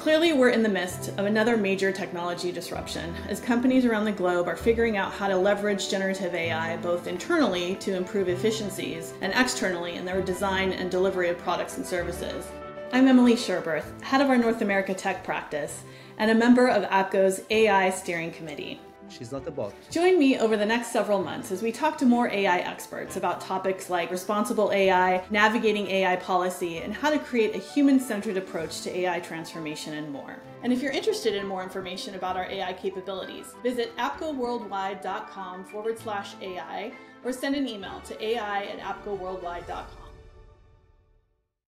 Clearly, we're in the midst of another major technology disruption as companies around the globe are figuring out how to leverage generative AI both internally to improve efficiencies and externally in their design and delivery of products and services. I'm Emily Sherberth, head of our North America Tech practice and a member of APCO's AI Steering Committee. She's not a bot. Join me over the next several months as we talk to more AI experts about topics like responsible AI, navigating AI policy, and how to create a human centered approach to AI transformation and more. And if you're interested in more information about our AI capabilities, visit apcoworldwide.com forward slash AI or send an email to ai at apcoworldwide.com.